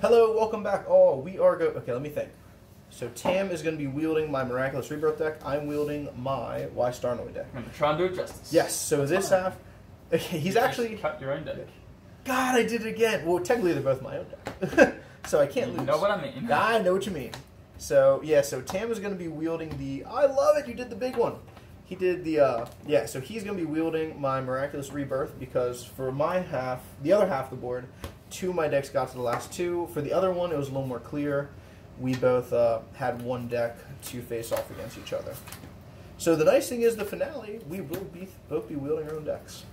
Hello, welcome back. Oh, we are go. Okay, let me think. So Tam is going to be wielding my Miraculous Rebirth deck. I'm wielding my Wise Starnoid deck. I'm gonna do it justice. Yes. So this half, okay, he's You actually. cut your own deck. God, I did it again. Well, technically they're both my own deck, so I can't You lose. know what I mean? I know what you mean. So yeah, so Tam is going to be wielding the. I love it. You did the big one. He did the. uh Yeah, so he's going to be wielding my miraculous rebirth because for my half, the other half of the board, two of my decks got to the last two. For the other one, it was a little more clear. We both uh, had one deck to face off against each other. So the nice thing is the finale, we will be both be wielding our own decks.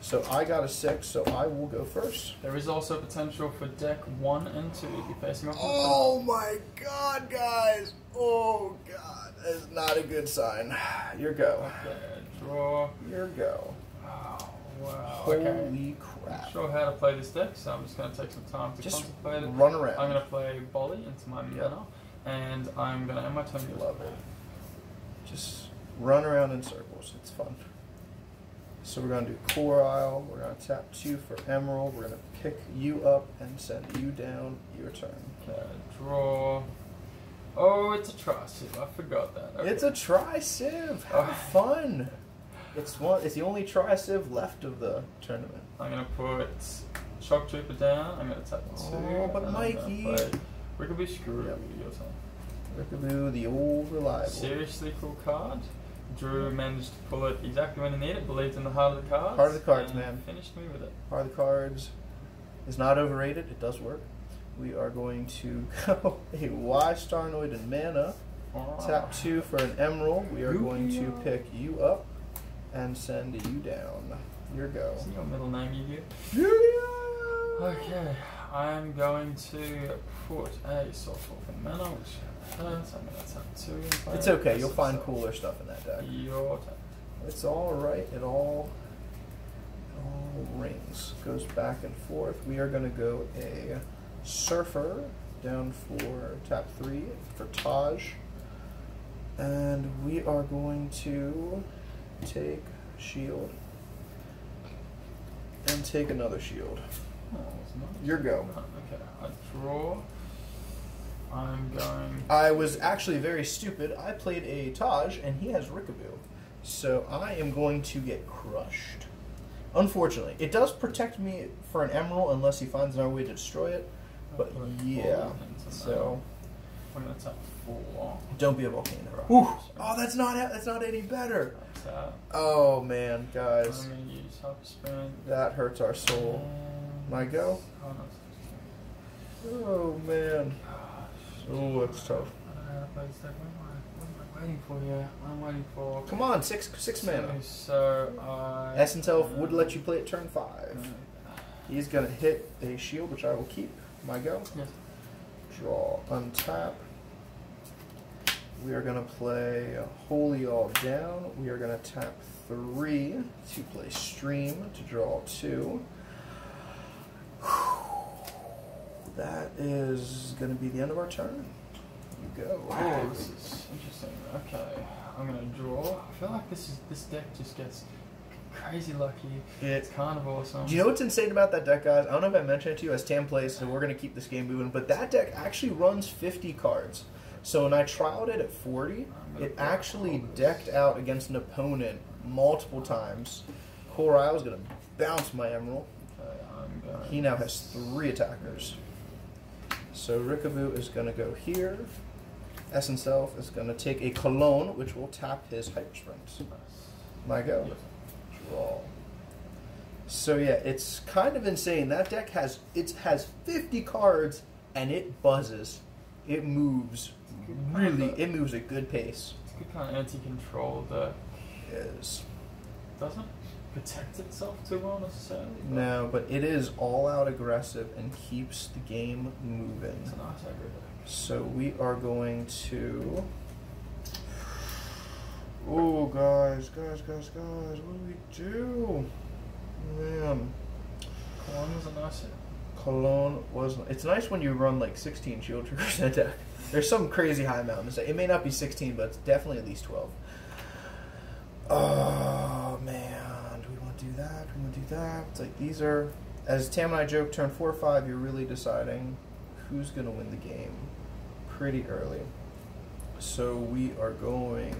So I got a six, so I will go first. There is also potential for deck one and two to be facing off. Oh my god, guys! Oh god, that is not a good sign. Your go. Okay, draw. Your go. Oh, wow. Holy Okay. crap. Not sure how to play this deck, so I'm just going to take some time to Just contemplate it. run around. I'm going to play Bolly into my Yeah. mana, and I'm going to end my turn. Love it. Just run around in circles. It's fun. So we're gonna do Corile. We're gonna tap two for Emeral. We're gonna pick you up and send you down. Your turn. Okay, draw. Oh, it's a trust. I forgot that. Okay. It's a tri civ. Have ah. fun. It's one. It's the only tri civ left of the tournament. I'm gonna put Shock Trooper down. I'm gonna tap two. Oh, but and I'm gonna Mykee. Rikabu Screw. Yep. Your turn. Rikabu, the old reliable. Seriously cool card. Drew managed to pull it exactly when he needed. It. Believed in the heart of the cards. Heart of the cards, man. Finished me with it. Heart of the cards is not overrated. It does work. We are going to go a Wise Starnoid and mana. Tap two for an Emeral. We are going to pick you up and send you down. Your go. Is your middle name you Yu-Gi-Oh! Okay, I'm going to put a soft orphan mana, which hurts. I'm gonna tap two. and It's okay. You'll find cooler stuff in that deck. Your turn. It's all right. It all it all rings. Goes back and forth. We are going to go a surfer down for tap three for Taj, and we are going to take shield and take another shield. Not. Your go. Okay, I draw. I'm going. I was actually very stupid. I played a Taj, and he has Rikabu. So I am going to get crushed. Unfortunately, it does protect me for an Emeral unless he finds another way to destroy it. But yeah, so I'm gonna four. don't be a volcano. Whew. Oh, that's not that's not any better. Oh man, guys, I'm gonna use Hyper Sprint. that hurts our soul. My go? Oh, man. Oh, it's tough. I don't know how to play this deck. What am I, what am I waiting for? I'm waiting for. Come on, six six mana. So I. Essence Elf would let you play it turn five. He's gonna hit a shield, which I will keep. My go. Yes. Draw, untap. We are gonna play Holy Awe Down. We are gonna tap three to play Stream to draw two. That is gonna be the end of our turn. You go. Oh, this is interesting. Okay, I'm gonna draw. I feel like this is this deck just gets crazy lucky. It's kind of awesome. do you know what's insane about that deck, guys? I don't know if I mentioned it to you as Tam plays, so we're gonna keep this game moving. But that deck actually runs 50 cards. So when I trialed it at 40, it actually decked out against an opponent multiple times. Corile was gonna bounce my Emeral. Going. He now has three attackers. So Rikabu is gonna go here. Essence Elf is gonna take a Kolon, which will tap his hyper sprint. My go. Draw. So yeah, it's kind of insane. That deck has it has 50 cards and it buzzes. It moves really. It moves at good pace. It's a good kind of anti-control deck. Is Doesn't protect itself too well necessarily. but no, but it is all out aggressive and keeps the game moving. It's a nice. So we are going to. Oh, guys, guys, guys, guys, what do we do? Man, Kolon was a nice hit. Kolon was. It's nice when you run like 16 shield triggers in a deck. There's some crazy high mountains. It may not be 16, but it's definitely at least 12. Oh man, do we want to do that? Do we want to do that? It's like these are, as Tam and I joke, turn four or five. You're really deciding who's going to win the game pretty early. So we are going.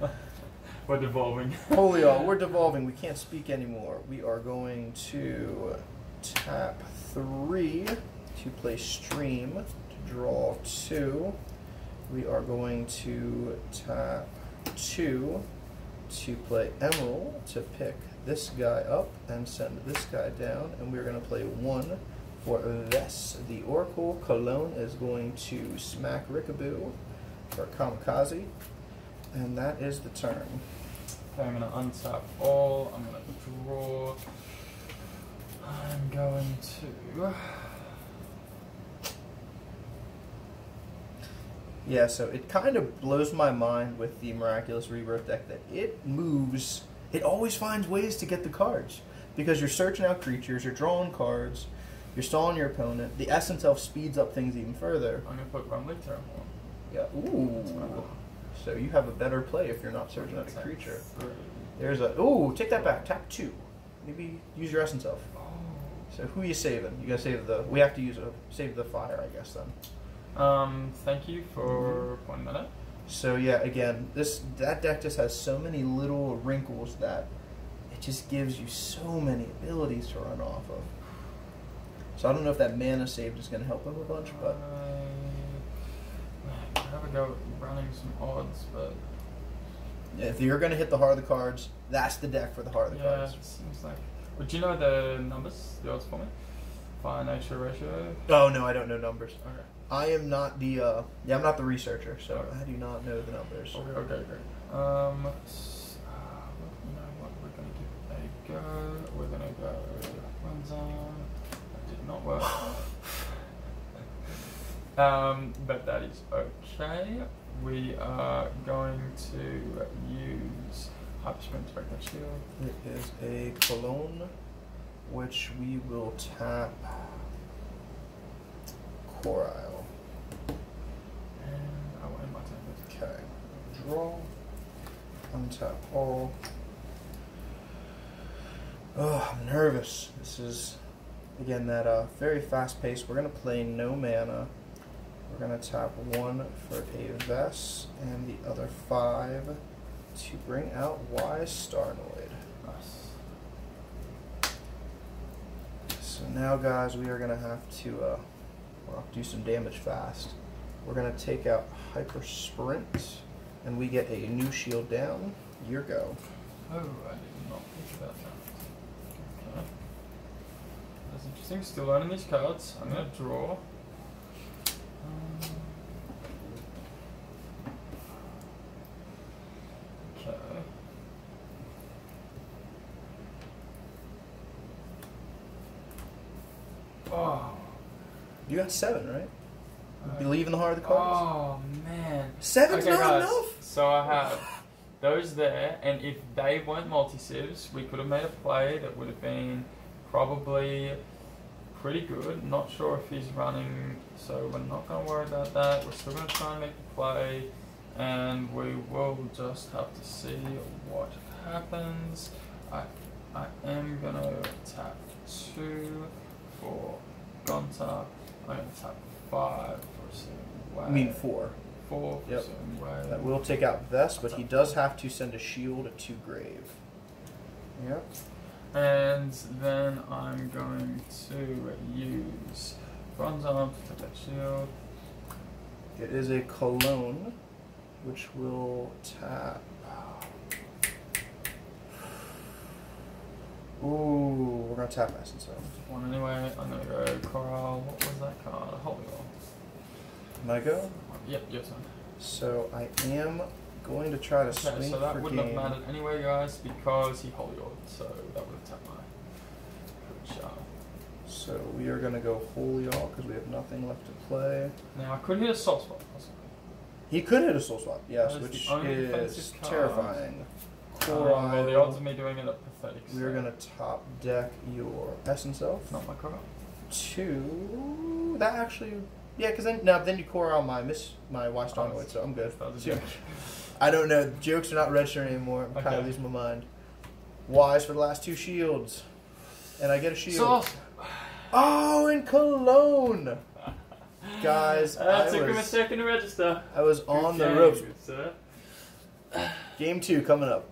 We're devolving. Oh, Holy Awe, we're devolving. We can't speak anymore. We are going to tap three to play stream to draw two. We are going to tap two to play Emeral to pick this guy up and send this guy down. And we're going to play one for Vess. The Oracle Kolon is going to smack Rikabu for Kamikaze. And that is the turn. Okay, I'm gonna untap all. I'm gonna draw. I'm going to. Yeah, so it kind of blows my mind with the Miraculous Rebirth deck that it moves, it always finds ways to get the cards. Because you're searching out creatures, you're drawing cards, you're stalling your opponent. The Essence Elf speeds up things even further. I'm gonna put Rumbling Terahorn. Yeah, ooh. So you have a better play if you're not searching out a creature. There's a, ooh, take that back, tap two. Maybe use your Essence Elf. Oh. So who are you saving? You gotta save the, we have to use a, save the fire, I guess then. Um, thank you for pointing that out. So yeah, again, this that deck just has so many little wrinkles that it just gives you so many abilities to run off of. So I don't know if that mana saved is going to help him a bunch, but I have a go at running some odds, but if you're going to hit the heart of the cards, that's the deck for the heart of the yeah, cards. it seems like. Would you know the numbers, the odds for me? Fire nature ratio. Oh no, I don't know numbers. Okay. I am not the uh, yeah, I'm not the researcher, so Okay. I do not know the numbers. Okay, okay, great. Um, s- uh, you know what? We're gonna give a go. We're gonna go on. That did not work. um, but that is okay. We are going to use hyper sprint to break that shield. It is a Kolon, which we will tap. Corile. And I will end my turn with Okay. Draw. Untap all. Oh, I'm nervous. This is again that uh, very fast pace. We're gonna play no mana. We're gonna tap one for a Vess and the other five to bring out Wise Starnoid. Nice. So now, guys, we are gonna have to uh, well, do some damage fast. We're gonna take out Hyper Sprint, and we get a new shield down. Your go. Oh, I did not think about that. Okay. That's interesting. Still learning these cards. I'm gonna draw. Um, okay. Oh. You got seven, right? Uh, Believe in the heart of the cards. Oh man. Seven's Okay, not guys, enough. So I have those there, and if they weren't multi sieves, we could have made a play that would have been probably pretty good. Not sure if he's running, so we're not going to worry about that. We're still going to try and make the play, and we will just have to see what happens. I I am going to tap two for Gonta. I'm going to tap five for Sim I mean four. Four for Yep. Sim That will take out Vess, but he does have to send a shield to grave. Yep. And then I'm going to use bronze arm to take that shield. It is a Kolon, which will tap. Ooh, tap Essence Elf. One anyway. I'm gonna go coral. What was that card? Holy. Am I go? Yep, yes, son. So I am going to try to Okay, swing so that wouldn't game. have mattered anyway, guys, because he holy rolled, so that would have tapped my creature. So we are gonna go Holy Awe because we have nothing left to play. Now I could hit a soul swap. possibly. He could hit a Soul Swap, yes, which is defensive card. Um, well, the odds of me doing it are pathetic. We are so- gonna top deck your Essence Elf. Not my coral. Two. That actually, yeah, because then no, then you core out my miss my Y Oh, Starnoid, so I'm good. That was a So- I don't know. Jokes are not registering anymore. I'm kind of losing my mind. Wise for the last two shields, and I get a shield. So, Oh, in Kolon. Guys, Uh, I took him a was- second to register. I was on the ropes. Game, two coming up.